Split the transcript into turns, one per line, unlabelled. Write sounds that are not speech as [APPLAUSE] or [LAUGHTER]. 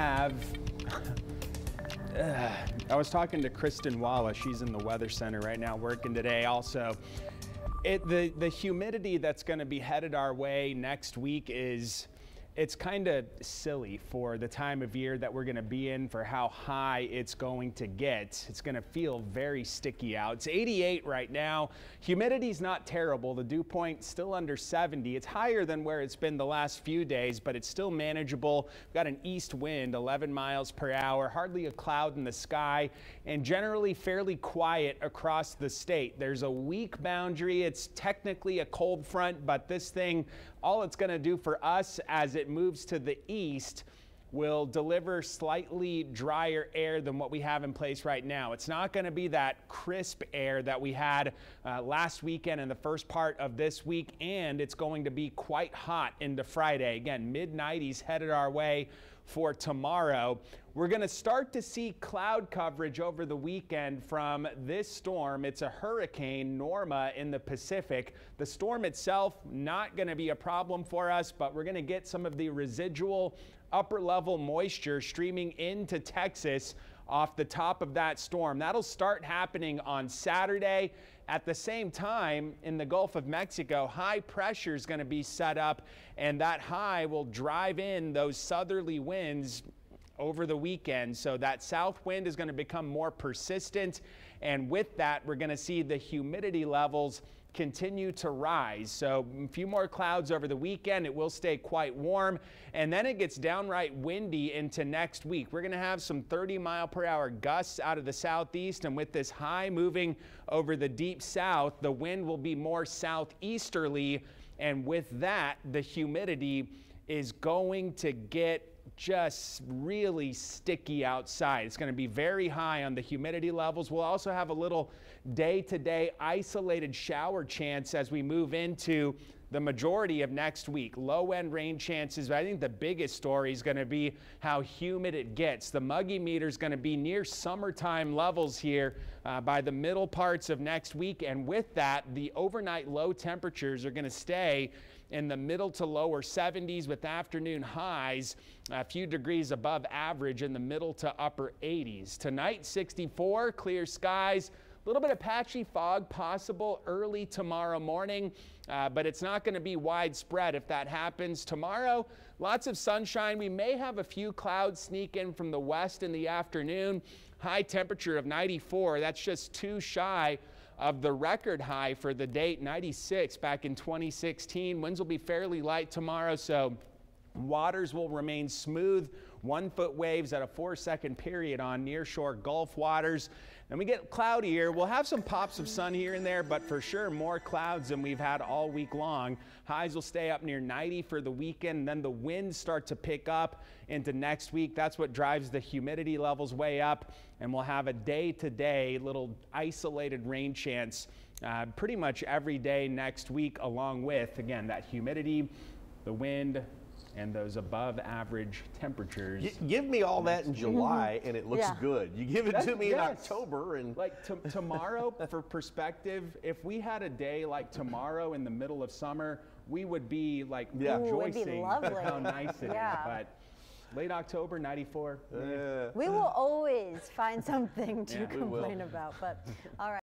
have. Uh, I was talking to Kristen Walla. She's in the weather center right now, working today. Also, it the the humidity that's going to be headed our way next week is it's kind of silly for the time of year that we're going to be in for how high it's going to get. It's going to feel very sticky out. It's 88 right now. Humidity's not terrible. The dew point still under 70. It's higher than where it's been the last few days, but it's still manageable. We've got an east wind, 11 miles per hour, hardly a cloud in the sky, and generally fairly quiet across the state. There's a weak boundary. It's technically a cold front, but this thing, all it's going to do for us as it moves to the east will deliver slightly drier air than what we have in place right now. It's not going to be that crisp air that we had uh, last weekend and the first part of this week, and it's going to be quite hot into Friday. Again, mid 90s headed our way for tomorrow. We're going to start to see cloud coverage over the weekend from this storm. It's a hurricane, Norma, in the Pacific. The storm itself not going to be a problem for us, but we're going to get some of the residual upper level moisture streaming into Texas off the top of that storm. That'll start happening on Saturday. At the same time, in the Gulf of Mexico, high pressure is going to be set up, and that high will drive in those southerly winds over the weekend. So that south wind is going to become more persistent. And with that, we're going to see the humidity levels continue to rise. So a few more clouds over the weekend. It will stay quite warm. And then it gets downright windy into next week. We're going to have some 30 mile per hour gusts out of the southeast. And with this high moving over the deep south, the wind will be more southeasterly. And with that, the humidity is going to get just really sticky outside. It's going to be very high on the humidity levels. We'll also have a little day to day isolated shower chance as we move into the majority of next week. Low end rain chances, but I think the biggest story is going to be how humid it gets. The muggy meter is going to be near summertime levels here uh, by the middle parts of next week. And with that, the overnight low temperatures are going to stay in the middle to lower 70s with afternoon highs a few degrees above average in the middle to upper 80s. Tonight, 64, clear skies. A little bit of patchy fog possible early tomorrow morning, uh, but it's not going to be widespread if that happens. Tomorrow, lots of sunshine. We may have a few clouds sneak in from the west in the afternoon. High temperature of 94. That's just two shy of the record high for the date, 96 back in 2016. Winds will be fairly light tomorrow, so Waters will remain smooth, one foot waves at a four second period on nearshore Gulf waters. Then we get cloudier. We'll have some pops of sun here and there, but for sure more clouds than we've had all week long. Highs will stay up near 90 for the weekend. Then the winds start to pick up into next week. That's what drives the humidity levels way up. And we'll have a day to day little isolated rain chance uh, pretty much every day next week, along with, again, that humidity, the wind, and those above average temperatures.
Y give me all that in July and it looks yeah. good. You give it That's, to me yes. in October and
like tomorrow [LAUGHS] for perspective, if we had a day like tomorrow in the middle of summer, we would be like yeah. rejoicing how nice it yeah. is. But late October, 94.
We will always find something to [LAUGHS] complain about. But all right.